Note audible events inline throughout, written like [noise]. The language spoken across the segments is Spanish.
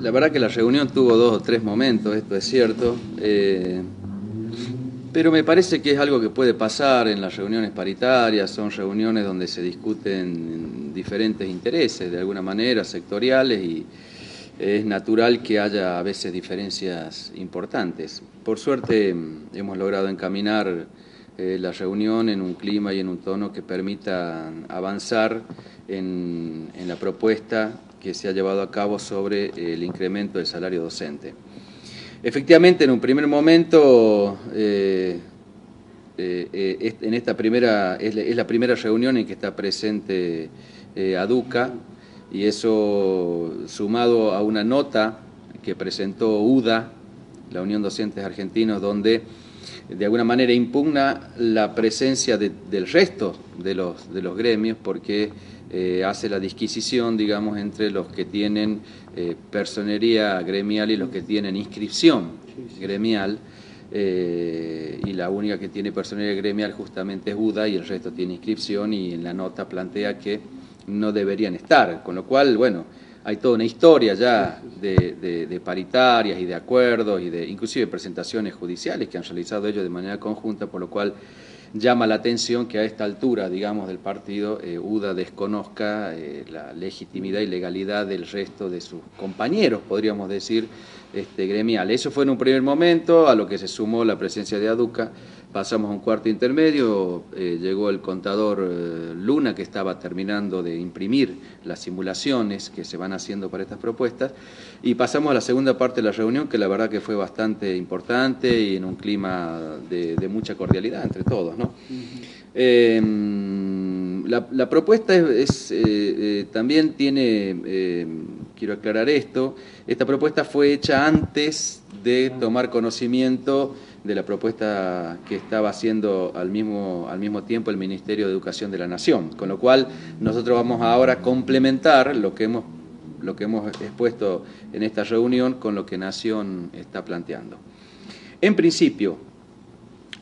la verdad que la reunión tuvo dos o tres momentos, esto es cierto, eh, pero me parece que es algo que puede pasar en las reuniones paritarias, son reuniones donde se discuten diferentes intereses, de alguna manera, sectoriales, y es natural que haya a veces diferencias importantes. Por suerte hemos logrado encaminar eh, la reunión en un clima y en un tono que permita avanzar en, la propuesta que se ha llevado a cabo sobre el incremento del salario docente. Efectivamente, en un primer momento, eh, eh, en esta primera, es la, primera reunión en que está presente ADUCA, y eso sumado a una nota que presentó UDA, la Unión Docentes Argentinos, donde de alguna manera impugna la presencia del resto de los, de los gremios porque eh, hace la disquisición, digamos, entre los que tienen eh, personería gremial y los que tienen inscripción gremial. Eh, y la única que tiene personería gremial justamente es UDA y el resto tiene inscripción y en la nota plantea que no deberían estar, con lo cual, bueno, hay toda una historia ya de, paritarias y de acuerdos y de inclusive presentaciones judiciales que han realizado ellos de manera conjunta, por lo cual llama la atención que a esta altura, digamos, del partido, eh, UDA desconozca eh, la legitimidad y legalidad del resto de sus compañeros, podríamos decir, este, gremial. Eso fue en un primer momento, a lo que se sumó la presencia de ADUCA, pasamos a un cuarto intermedio, eh, llegó el contador eh, Luna que estaba terminando de imprimir las simulaciones que se van haciendo para estas propuestas y pasamos a la segunda parte de la reunión que la verdad que fue bastante importante y en un clima de, mucha cordialidad entre todos. ¿no? Em, la, propuesta es, eh, también tiene, quiero aclarar esto, esta propuesta fue hecha antes de tomar conocimiento de la propuesta que estaba haciendo al mismo, al mismo tiempo el Ministerio de Educación de la Nación, con lo cual nosotros vamos ahora a complementar lo que hemos, lo que hemos expuesto en esta reunión con lo que Nación está planteando. En principio,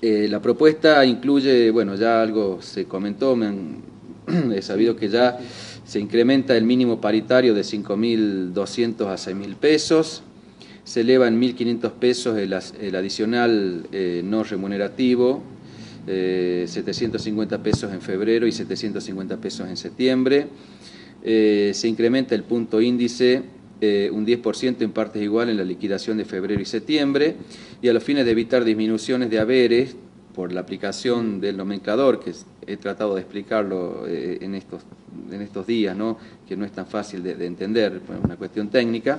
eh, la propuesta incluye, bueno, ya algo se comentó, me [clears throat] he sabido que ya se incrementa el mínimo paritario de 5.200 a 6.000 pesos, se eleva en 1.500 pesos el, adicional eh, no remunerativo, 750 eh, pesos en febrero y 750 pesos en septiembre. Eh, se incrementa el punto índice un 10% en partes iguales en la liquidación de febrero y septiembre y a los fines de evitar disminuciones de haberes por la aplicación del nomenclador, que he tratado de explicarlo en, estos, en estos días, ¿no? que no es tan fácil de, de entender, es una cuestión técnica,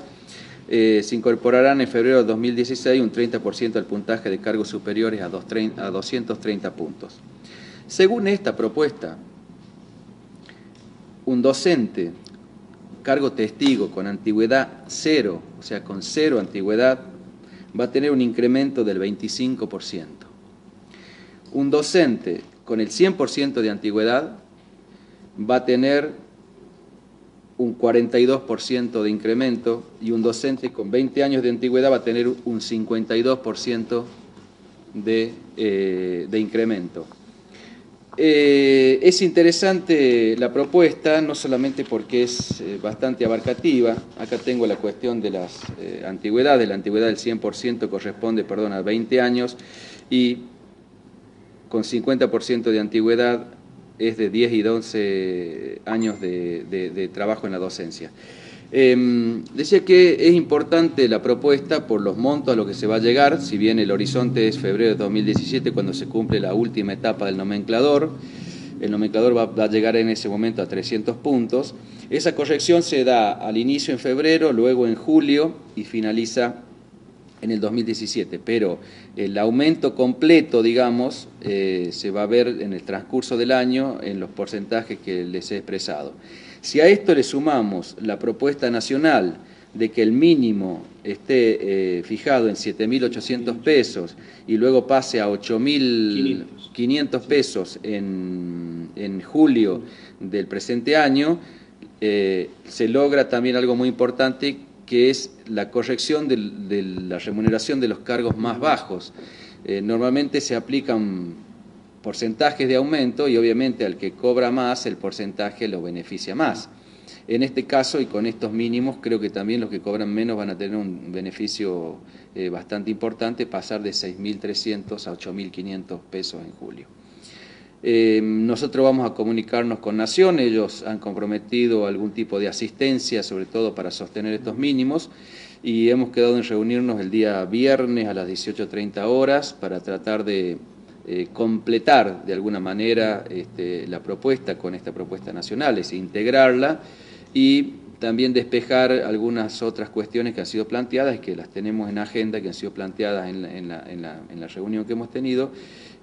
eh, se incorporarán en febrero de 2016 un 30% del puntaje de cargos superiores a, 230 puntos. Según esta propuesta, un docente, cargo testigo con antigüedad cero, o sea, con cero antigüedad, va a tener un incremento del 25%. Un docente con el 100% de antigüedad va a tener un 42% de incremento y un docente con 20 años de antigüedad va a tener un 52% de, eh, de, incremento. Eh, es interesante la propuesta, no solamente porque es eh, bastante abarcativa, acá tengo la cuestión de las antigüedades, la antigüedad del 100% corresponde, perdón, a 20 años y con 50% de antigüedad es de 10 y 11 años de, trabajo en la docencia. Em, decía que es importante la propuesta por los montos a los que se va a llegar, si bien el horizonte es febrero de 2017 cuando se cumple la última etapa del nomenclador, el nomenclador va, a llegar en ese momento a 300 puntos, esa corrección se da al inicio en febrero, luego en julio y finaliza en el 2017, pero el aumento completo, digamos, eh, se va a ver en el transcurso del año en los porcentajes que les he expresado. Si a esto le sumamos la propuesta nacional de que el mínimo esté eh, fijado en 7.800 pesos y luego pase a 8.500 pesos en, en, julio del presente año, eh, se logra también algo muy importante que es la corrección de, la remuneración de los cargos más bajos. Eh, normalmente se aplican porcentajes de aumento y obviamente al que cobra más el porcentaje lo beneficia más. En este caso y con estos mínimos, creo que también los que cobran menos van a tener un beneficio eh, bastante importante, pasar de 6.300 a 8.500 pesos en julio. Eh, nosotros vamos a comunicarnos con Nación, ellos han comprometido algún tipo de asistencia, sobre todo para sostener estos mínimos, y hemos quedado en reunirnos el día viernes a las 18.30 horas para tratar de eh, completar de alguna manera este, la propuesta con esta propuesta nacional, es integrarla y también despejar algunas otras cuestiones que han sido planteadas y que las tenemos en agenda, que han sido planteadas en la, en la, en la, reunión que hemos tenido,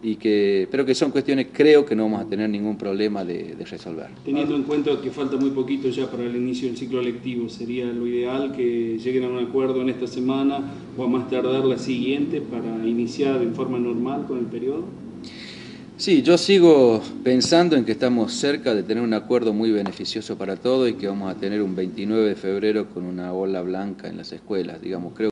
y que, pero que son cuestiones creo que no vamos a tener ningún problema de, de, resolver. Teniendo en cuenta que falta muy poquito ya para el inicio del ciclo lectivo, ¿sería lo ideal que lleguen a un acuerdo en esta semana o a más tardar la siguiente para iniciar en forma normal con el periodo? Sí, yo sigo pensando en que estamos cerca de tener un acuerdo muy beneficioso para todos y que vamos a tener un 29 de febrero con una ola blanca en las escuelas. Digamos, creo